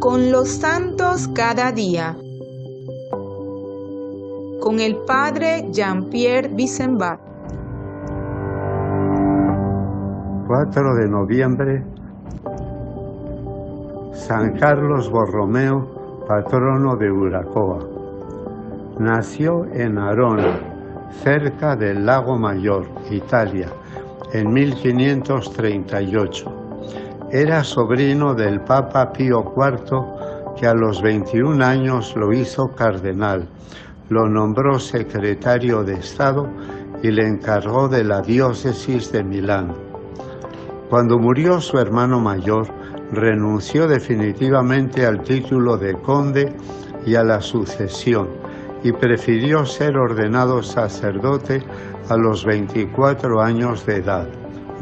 con los santos cada día. Con el Padre Jean-Pierre Bissembat. 4 de noviembre, San Carlos Borromeo, patrono de Uracoa. Nació en Arona, cerca del lago Mayor, Italia, en 1538 era sobrino del Papa Pío IV, que a los 21 años lo hizo cardenal, lo nombró secretario de Estado y le encargó de la diócesis de Milán. Cuando murió su hermano mayor, renunció definitivamente al título de conde y a la sucesión y prefirió ser ordenado sacerdote a los 24 años de edad.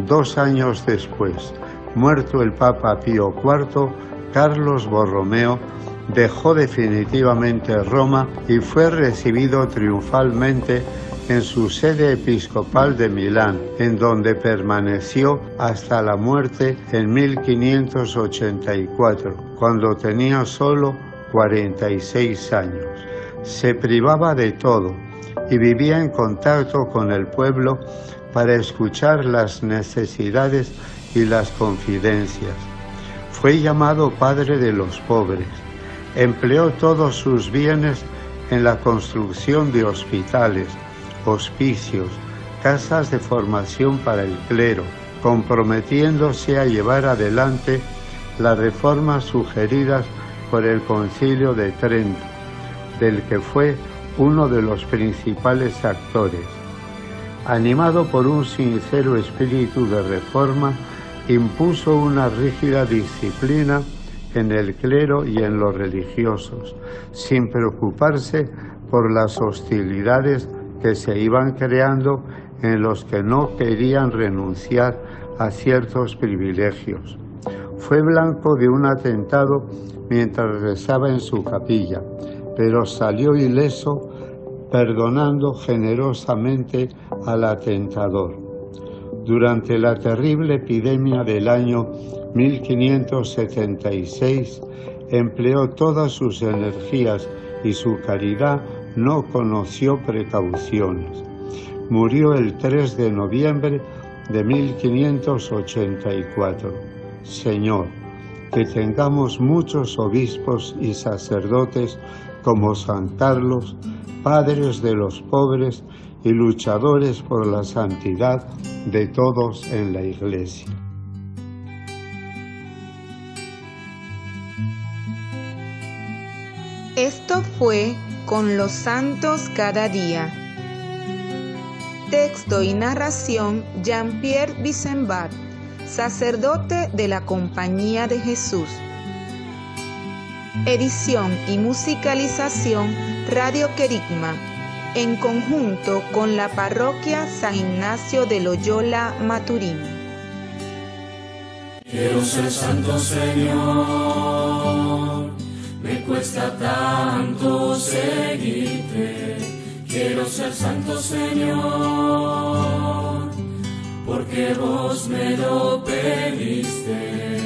Dos años después, Muerto el Papa Pío IV, Carlos Borromeo dejó definitivamente Roma y fue recibido triunfalmente en su sede episcopal de Milán, en donde permaneció hasta la muerte en 1584, cuando tenía solo 46 años. Se privaba de todo y vivía en contacto con el pueblo para escuchar las necesidades y las confidencias. Fue llamado padre de los pobres. Empleó todos sus bienes en la construcción de hospitales, hospicios, casas de formación para el clero, comprometiéndose a llevar adelante las reformas sugeridas por el Concilio de Trento, del que fue uno de los principales actores. Animado por un sincero espíritu de reforma, impuso una rígida disciplina en el clero y en los religiosos, sin preocuparse por las hostilidades que se iban creando en los que no querían renunciar a ciertos privilegios. Fue blanco de un atentado mientras rezaba en su capilla, pero salió ileso perdonando generosamente al atentador durante la terrible epidemia del año 1576, empleó todas sus energías y su caridad no conoció precauciones. Murió el 3 de noviembre de 1584. Señor, que tengamos muchos obispos y sacerdotes como San Carlos, padres de los pobres y luchadores por la santidad de todos en la Iglesia. Esto fue con los santos cada día. Texto y narración Jean-Pierre Bissembat, sacerdote de la Compañía de Jesús. Edición y musicalización Radio Querigma en conjunto con la parroquia San Ignacio de Loyola Maturín. Quiero ser santo Señor, me cuesta tanto seguirte. Quiero ser santo Señor, porque vos me lo pediste.